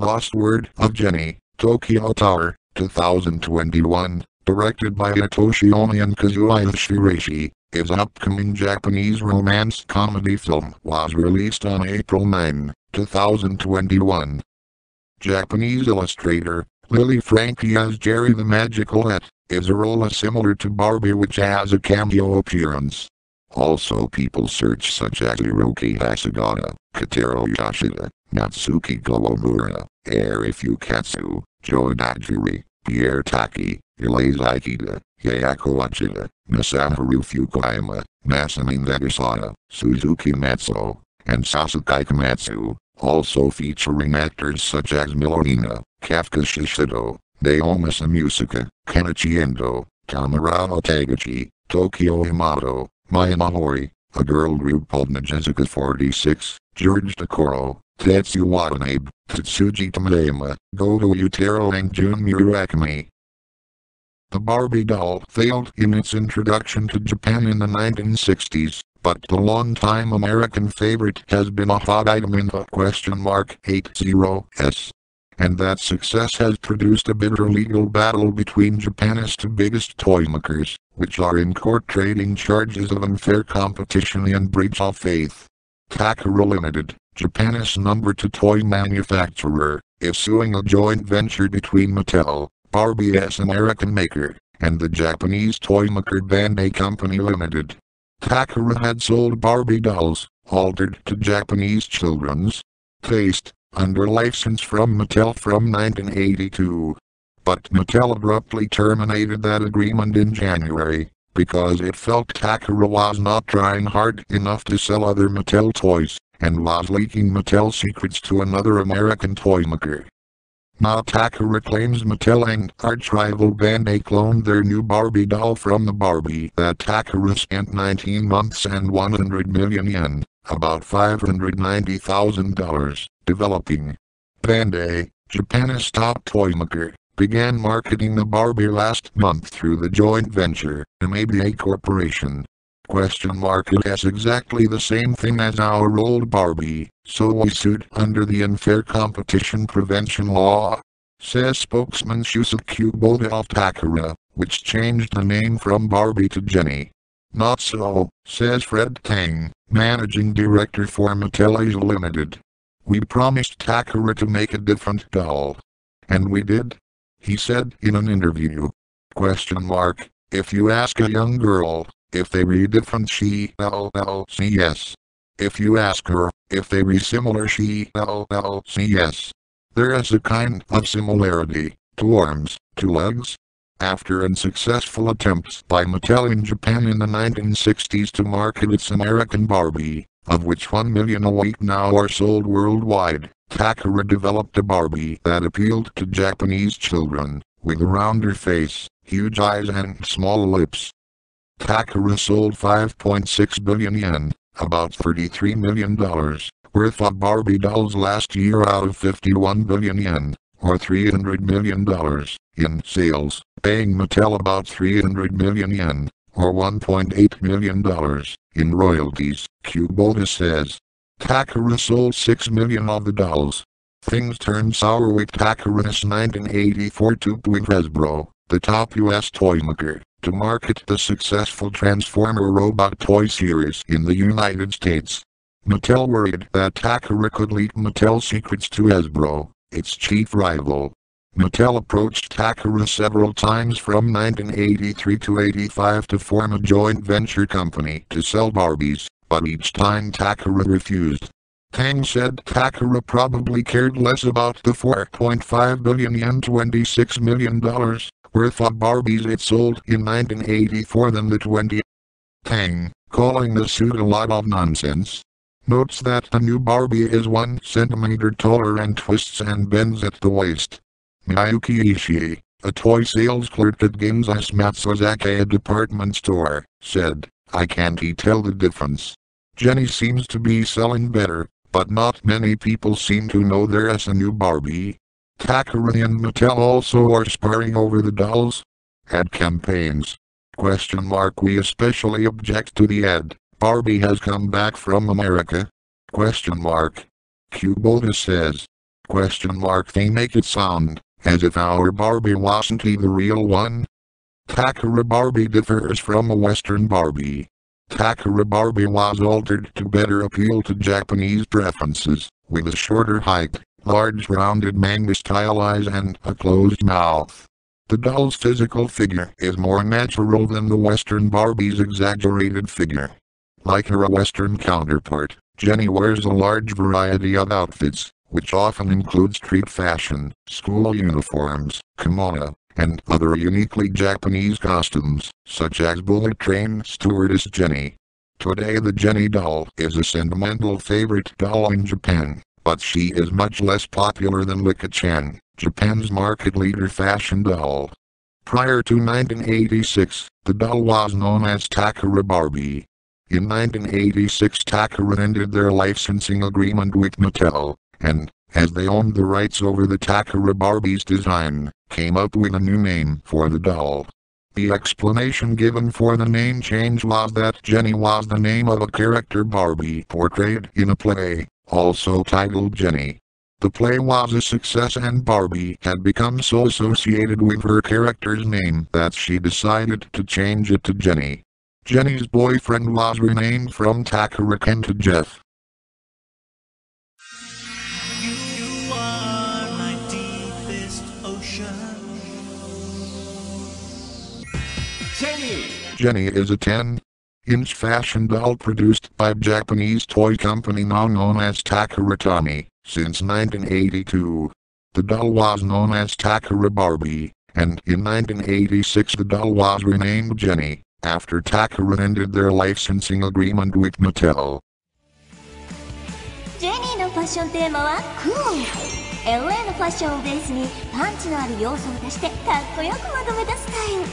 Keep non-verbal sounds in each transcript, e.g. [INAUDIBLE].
Lost Word of Jenny, Tokyo Tower, 2021, directed by Hitoshi Omi and Kazuya Shiraishi, is an upcoming Japanese romance comedy film was released on April 9, 2021. Japanese illustrator, Lily Franky as Jerry the Magical Het, is a role similar to Barbie which has a cameo appearance. Also people search such as Hiroki Hasegawa, Kotaro Yoshida, Natsuki Kawamura, Eri Fukatsu, Joe Odagiri, Pierre Taki, Elaiza Ikeda, Yayako Uchida, Masaharu Fukuyama, Masami Nagasawa, Suzuki Matsuo, and Sasuke Komatsu, also featuring actors such as Milorina, Kafka Shishido, Naomi Samusuka, Kenichi Endo, Tomorowo Taguchi, Tokyo Hamato, Maya Mahori, a girl group called Nogizaka 46, George Tokoro, Tetsu Watanabe, Tetsuji Tamayama, Gogo Utero and Jun Murakami. The Barbie doll failed in its introduction to Japan in the 1960s, but the long-time American favorite has been a hot item in the question mark 80s. And that success has produced a bitter legal battle between Japan's two biggest toy makers, which are in court trading charges of unfair competition and breach of faith. Takara Limited, Japan's number two toy manufacturer, is suing a joint venture between Mattel, Barbie's American maker, and the Japanese toy maker Bandai Company Limited. Takara had sold Barbie dolls, altered to Japanese children's taste, under license from Mattel from 1982. But Mattel abruptly terminated that agreement in January, because it felt Takara was not trying hard enough to sell other Mattel toys, and was leaking Mattel secrets to another American toy maker. Now Takara claims Mattel and arch-rival Bandai cloned their new Barbie doll from the Barbie that Takara spent 19 months and 100 million yen, about $590,000, developing. Bandai, Japan's top toy maker, began marketing the Barbie last month through the joint venture, ABA Corporation. Question mark it has exactly the same thing as our old Barbie, so we sued under the Unfair Competition Prevention Law. Says spokesman Shusaku Kubota of Takara, which changed the name from Barbie to Jenny. Not so, says Fred Tang, managing director for Mattel Limited. We promised Takara to make a different doll. And we did. He said in an interview. Question mark. If you ask a young girl, if they read different she LLC yes. If you ask her, if they read similar she LLC yes. There is a kind of similarity, to arms, to legs. After unsuccessful attempts by Mattel in Japan in the 1960s to market its American Barbie, of which 1 million a week now are sold worldwide, Takara developed a Barbie that appealed to Japanese children, with a rounder face, huge eyes and small lips. Takara sold 5.6 billion yen, about $33 million, worth of Barbie dolls last year out of 51 billion yen, or $300 million, in sales, paying Mattel about 300 million yen, or $1.8 million, in royalties, Kubota says. Takara sold 6 million of the dolls. Things turned sour with Takara's 1984 to Hasbro, the top US toy maker, to market the successful Transformer robot toy series in the United States. Mattel worried that Takara could leak Mattel secrets to Hasbro, its chief rival. Mattel approached Takara several times from 1983 to 85 to form a joint venture company to sell Barbies, but each time Takara refused. Tang said Takara probably cared less about the 4.5 billion yen $26 million worth of Barbies it sold in 1984 than the 20. Tang, calling the suit a lot of nonsense, notes that the new Barbie is 1 centimeter taller and twists and bends at the waist. Miyuki Ishii, a toy sales clerk at Ginza's Matsuzaka department store, said, I can't tell the difference. Jenny seems to be selling better, but not many people seem to know there's a new Barbie. Takara and Mattel also are sparring over the dolls. Ad campaigns. Question mark we especially object to the ad. Barbie has come back from America? Question mark. Kubota says. Question mark they make it sound, as if our Barbie wasn't he the real one. Takara Barbie differs from a Western Barbie. Takara Barbie was altered to better appeal to Japanese preferences, with a shorter height, large rounded manga style eyes and a closed mouth. The doll's physical figure is more natural than the Western Barbie's exaggerated figure. Like her Western counterpart, Jenny wears a large variety of outfits, which often include street fashion, school uniforms, kimono, and other uniquely Japanese costumes, such as bullet train stewardess Jenny. Today the Jenny doll is a sentimental favorite doll in Japan, but she is much less popular than Licca-chan, Japan's market leader fashion doll. Prior to 1986, the doll was known as Takara Barbie. In 1986 Takara ended their licensing agreement with Mattel, and, as they owned the rights over the Takara Barbie's design, came up with a new name for the doll. The explanation given for the name change was that Jenny was the name of a character Barbie portrayed in a play, also titled Jenny. The play was a success and Barbie had become so associated with her character's name that she decided to change it to Jenny. Jenny's boyfriend was renamed from Takara Ken to Jeff. Jenny! Jenny is a 10-inch fashion doll produced by Japanese toy company now known as Takara since 1982. The doll was known as Takara Barbie, and in 1986 the doll was renamed Jenny, after Takara ended their licensing agreement with Mattel. ジェニーのファッションテーマはクール。LA のファッションをベースにパンチのある要素を出してかっこよくまとめたスタイル。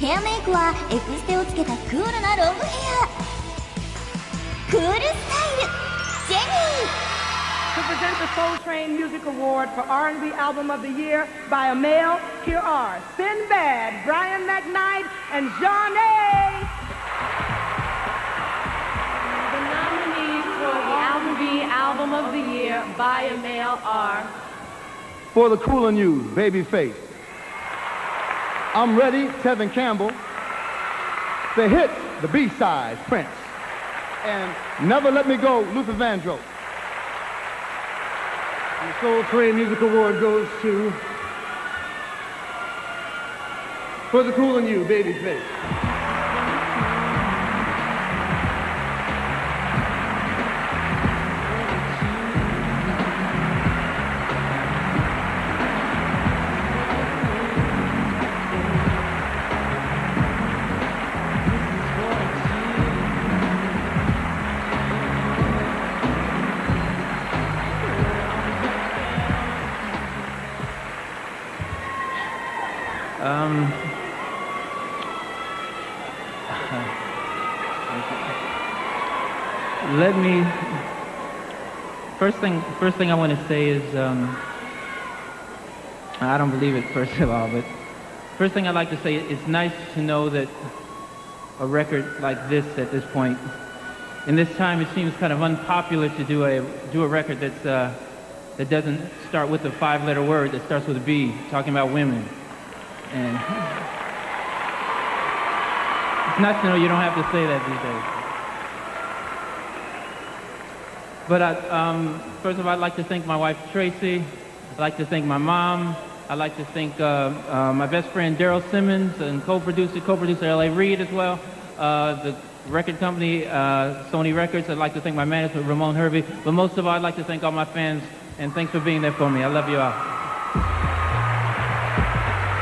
ヘアメイクはエクステをつけたクールなロングヘア。クールスタイル。ジェニー。To present the Soul Train Music Award for R&B Album of the Year by a male, here are Sinbad, Brian McKnight, and John A. The nominees for the R&B Album of the Year by a male are For the Cool in You, Babyface. I'm Ready, Tevin Campbell. The hit, the B-side, Prince. And Never Let Me Go, Luther Vandross. The Soul Train Music Award goes to For the Cool in You, Babyface. Let me. First thing, first thing I want to say is, um, I don't believe it first of all, but first thing I'd like to say, it's nice to know that a record like this at this point, in this time, it seems kind of unpopular to do a do a record that's uh, that doesn't start with a five-letter word that starts with a B, talking about women. And [LAUGHS] it's nice to know you don't have to say that these days. But I, um, first of all, I'd like to thank my wife Tracy. I'd like to thank my mom. I'd like to thank uh, uh, my best friend Daryl Simmons and co-producer, co-producer L.A. Reid as well. Uh, the record company, uh, Sony Records. I'd like to thank my manager Ramon Hervey. But most of all, I'd like to thank all my fans and thanks for being there for me. I love you all.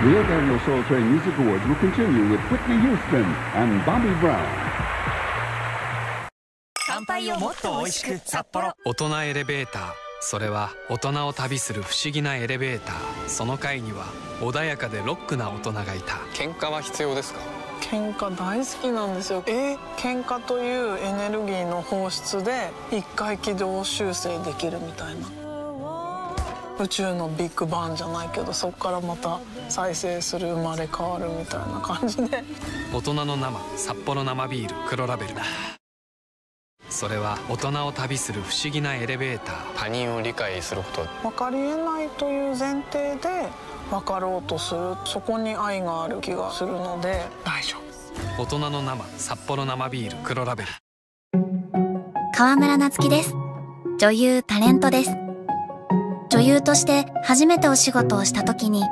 The 8th Annual Soul Train Music Awards will continue with Whitney Houston and Bobby Brown. 乾杯をもっと美味しく札幌。大人エレベーター。それは大人を旅する不思議なエレベーター。その階には穏やかでロックな大人がいた。喧嘩は必要ですか？喧嘩大好きなんですよ。え？喧嘩というエネルギーの放出で一回軌道修正できるみたいな宇宙のビッグバンじゃないけどそこからまた再生する生まれ変わるみたいな感じで。大人の生札幌生ビール黒ラベルそれは大人を旅する不思議なエレベーター。他人を理解すること。分かりえないという前提で分かろうとする。そこに愛がある気がするので大丈夫。大人の生札幌生ビール黒ラベル。川村夏樹です。女優タレントです女優として初めてお仕事をした時に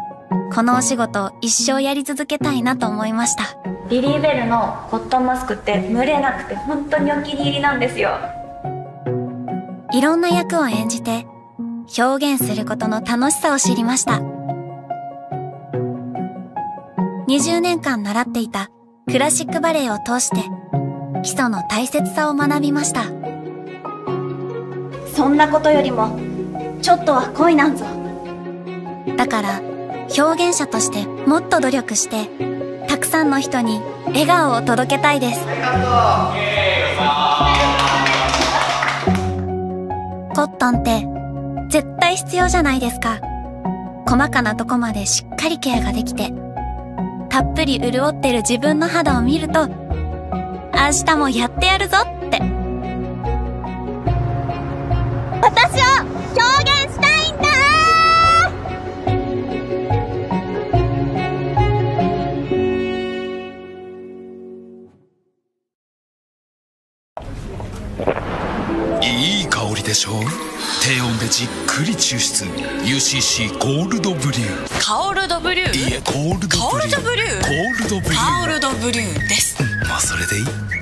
このお仕事一生やり続けたいなと思いました。リリー・ベルのコットンマスクって蒸れなくて本当にお気に入りなんですよ。いろんな役を演じて表現することの楽しさを知りました。20年間習っていたクラシックバレエを通して基礎の大切さを学びました。そんなことよりもちょっとは恋なんぞ。だから表現者としてもっと努力してたくさんの人に笑顔を届けたいです。コットンって絶対必要じゃないですか。細かなとこまでしっかりケアができてたっぷり潤ってる自分の肌を見ると明日もやってやるぞって。私を表現したいんだ。いい香りでしょ低温でじっくり抽出。UCC ゴールドブリュー。カオルドブリューいえゴールドブリュー。カオルドブリューゴールドブリューカオルドブリューですまあそれでいい